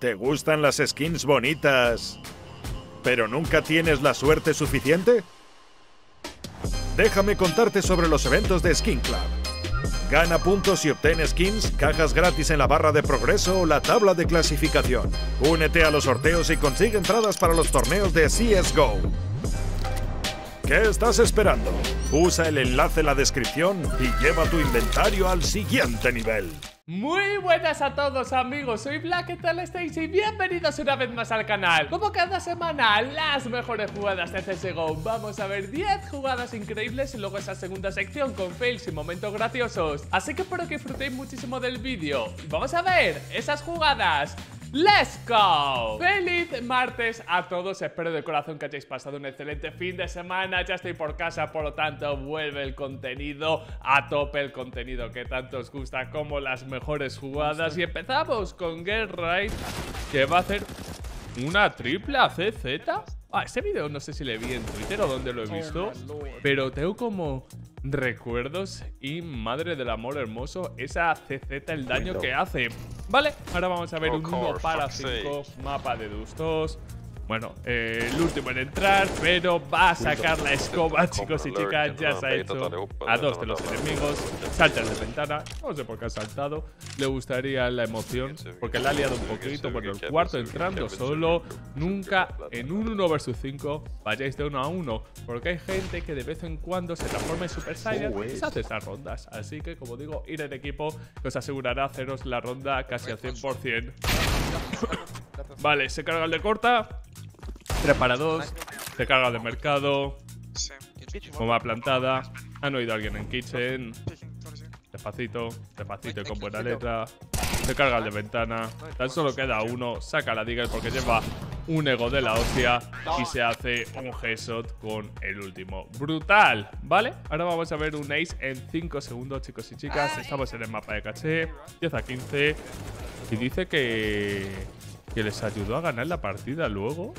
¿Te gustan las skins bonitas, pero nunca tienes la suerte suficiente? Déjame contarte sobre los eventos de Skin Club. Gana puntos y obtén skins, cajas gratis en la barra de progreso o la tabla de clasificación. Únete a los sorteos y consigue entradas para los torneos de CSGO. ¿Qué estás esperando? Usa el enlace en la descripción y lleva tu inventario al siguiente nivel. Muy buenas a todos amigos, soy Black, ¿qué tal estáis? Y bienvenidos una vez más al canal. Como cada semana, las mejores jugadas de CSGO Vamos a ver 10 jugadas increíbles y luego esa segunda sección con fails y momentos graciosos. Así que espero que disfrutéis muchísimo del vídeo. Y vamos a ver esas jugadas ¡Let's go! ¡Feliz martes a todos! Espero de corazón que hayáis pasado un excelente fin de semana. Ya estoy por casa, por lo tanto, vuelve el contenido a tope, el contenido que tanto os gusta, como las mejores jugadas. Y empezamos con Get Right, que va a hacer una triple CZ. Ah, ese vídeo no sé si le vi en Twitter o dónde lo he visto, pero tengo como recuerdos y madre del amor hermoso, esa CZ, el daño que hace. Vale, ahora vamos a ver un 1 para 5, mapa de Dustos. Bueno, eh, el último en entrar, pero va a sacar la escoba, chicos y chicas. Ya se ha hecho a dos de los enemigos. Salta de ventana. No sé por qué ha saltado. Le gustaría la emoción, porque la ha liado un poquito. Bueno, el cuarto entrando solo. Nunca en un 1 vs 5 vayáis de 1 a 1. Porque hay gente que de vez en cuando se transforma en Super Saiyan y se hace estas rondas. Así que, como digo, ir en equipo que os asegurará haceros la ronda casi al 100%. vale, se carga el de corta. 3 para 2. Se carga de mercado. Bomba plantada. Han oído a alguien en kitchen. Despacito, despacito y con buena letra. Se carga el de ventana. Tan solo queda uno. Saca la Digger porque lleva un ego de la hostia. Y se hace un G-Shot con el último. ¡Brutal! ¿Vale? Ahora vamos a ver un ace en 5 segundos, chicos y chicas. Estamos en el mapa de caché. 10 a 15. Y dice que, que les ayudó a ganar la partida luego.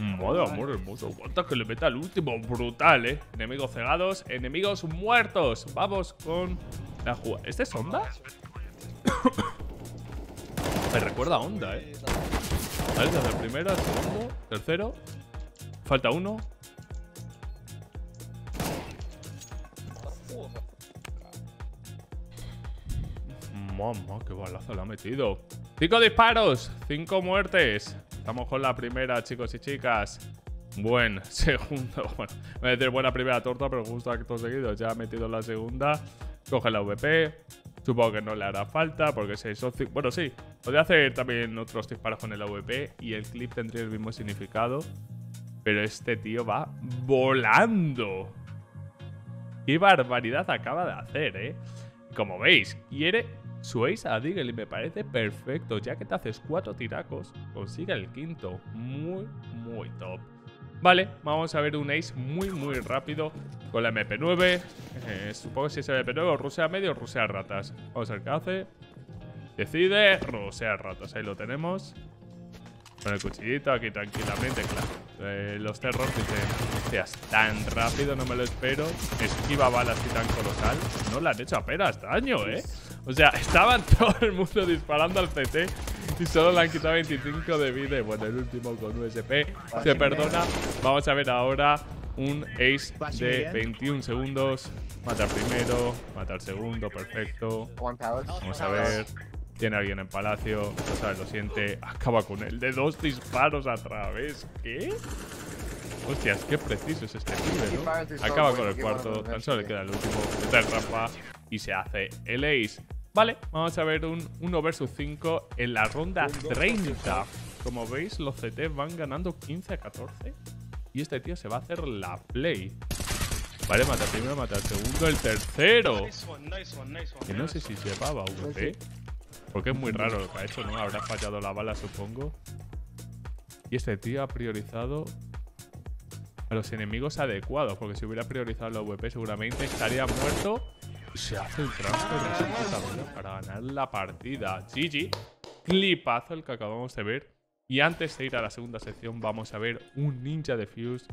Madre amor hermoso, cuántas que le meta al último, brutal, eh. Enemigos cegados, enemigos muertos. Vamos con la jugada. ¿Este es Onda? Me recuerda a Onda, eh. Vale, desde el primero, el segundo, tercero. Falta uno. Mamá, qué balazo le ha metido. Cinco disparos, cinco muertes. Estamos con la primera, chicos y chicas. Buen segundo. Bueno, voy a decir buena primera torta, pero justo acto seguido ya ha metido la segunda. Coge la VP. Supongo que no le hará falta porque se hizo... Bueno, sí. Podría hacer también otros disparos con el AVP y el clip tendría el mismo significado. Pero este tío va volando. Qué barbaridad acaba de hacer, ¿eh? Como veis, quiere su ace a Deagle y me parece perfecto, ya que te haces cuatro tiracos, consigue el quinto. Muy, muy top. Vale, vamos a ver un ace muy, muy rápido con la MP9. Eh, supongo que si es el MP9 o rusea medio o rusea ratas. Vamos a ver qué hace. Decide rusea ratas, ahí lo tenemos. Con el cuchillito aquí tranquilamente, claro. Eh, los terror dicen, hostias, tan rápido no me lo espero. Esquiva balas y tan colosal. No le han hecho apenas daño, ¿eh? O sea, estaban todo el mundo disparando al CT y solo le han quitado 25 de vida. Y bueno, el último con USP se perdona. Vamos a ver ahora un ace de 21 segundos. Mata primero, mata el segundo, perfecto. Vamos a ver. Tiene alguien en palacio, lo siente. Acaba con él de dos disparos a través. ¿Qué? Hostias, qué preciso es este pibe, ¿no? Acaba con el cuarto, tan solo le queda el último. Está en rampa y se hace el ace. Vale, vamos a ver un 1 vs 5 en la ronda 30. Como veis, los CT van ganando 15 a 14. Y este tío se va a hacer la play. Vale, mata el primero, mata el segundo, el tercero. Que no sé si llevaba VP. Porque es muy raro lo que ha hecho, ¿no? Habrá fallado la bala, supongo. Y este tío ha priorizado a los enemigos adecuados. Porque si hubiera priorizado la VP seguramente estaría muerto. Se hace el transfer de para ganar la partida. GG. Clipazo el que acabamos de ver. Y antes de ir a la segunda sección vamos a ver un ninja de Fuse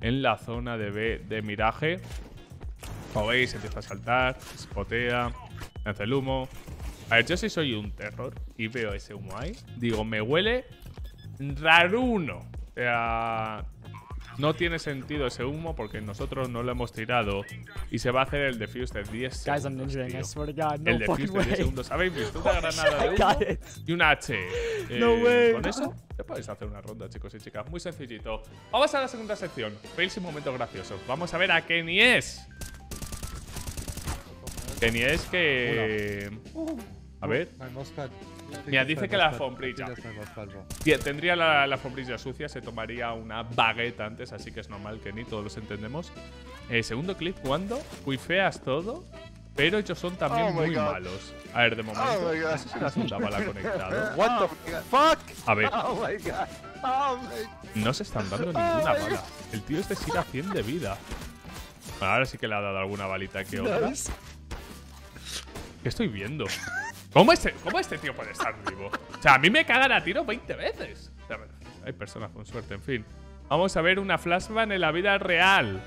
en la zona de B de miraje. Como veis, empieza a saltar, spotea, hace el humo, A ver, yo si soy un terror y veo ese humo ahí, digo, me huele raruno. O sea, no tiene sentido ese humo porque nosotros no lo hemos tirado y se va a hacer el defuse de 10 Guys, I'm segundos, ninjaing. I swear to God, no el defuse de 10 way. segundos. ¿Habéis visto? Una granada de humo y un H. Eh, No way. Con eso ya podéis hacer una ronda, chicos y chicas. Muy sencillito. Vamos a la segunda sección. Fails y momentos graciosos. Vamos a ver a Kenny es. Kenny es que... A ver. Mira, dice que la alfombrilla. Tie- Tendría la, la alfombrilla sucia, se tomaría una baguette antes, así que es normal que ni todos los entendemos. Eh, segundo clip, cuando feas todo, pero ellos son también Oh muy God. malos. A ver, de momento, Oh my God. no sé si la segunda bala. What the fuck? A ver, Oh my god. Oh my no se están dando ninguna bala. El tío este sigue a 100 de vida. Bueno, ahora sí que le ha dado alguna balita que otra. ¿Qué estoy viendo? ¿Cómo este, ¿Cómo este tío puede estar vivo? O sea, a mí me cagan a tiro 20 veces. O sea, hay personas con suerte, en fin. Vamos a ver una flashbang en la vida real.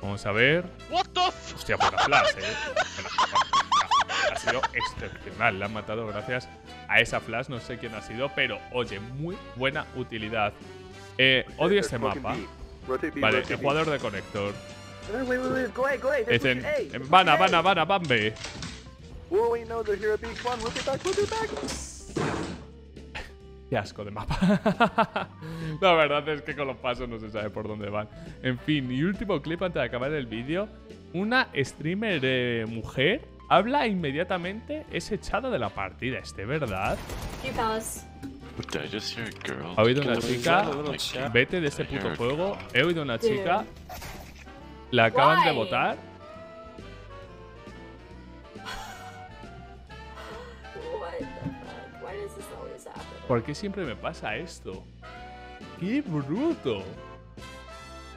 Vamos a ver. What the f Hostia, buena flash, eh. Ha sido excepcional. La han matado gracias a esa flash. No sé quién ha sido, pero oye, muy buena utilidad. Eh, odio este mapa. Vale, el jugador de conector. Dicen, Vana, Vana, Vana, Bambe. Whoa, wait, no, they're here at beach one. Back, back. Qué asco de mapa. La verdad es que con los pasos no se sabe por dónde van. En fin, y último clip antes de acabar el vídeo. Una streamer eh, mujer habla inmediatamente, es echada de la partida. ¿Este verdad? Girl? Ha oído una chica. Vete de este puto juego. He oído una chica. La acaban de votar. ¿Por qué siempre me pasa esto? ¡Qué bruto!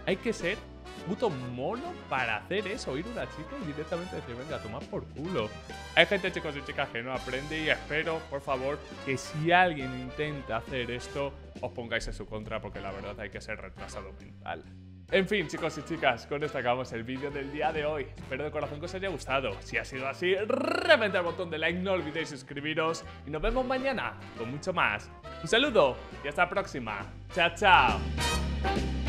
Hay que ser puto mono para hacer eso, ir a una chica y directamente decir, venga, toma por culo. Hay gente, chicos y chicas, que no aprende y espero, por favor, que si alguien intenta hacer esto, os pongáis en su contra porque la verdad hay que ser retrasado mental. En fin, chicos y chicas, con esto acabamos el vídeo del día de hoy. Espero de corazón que os haya gustado. Si ha sido así, reventad el botón de like, no olvidéis suscribiros y nos vemos mañana con mucho más. Un saludo y hasta la próxima. Chao, chao.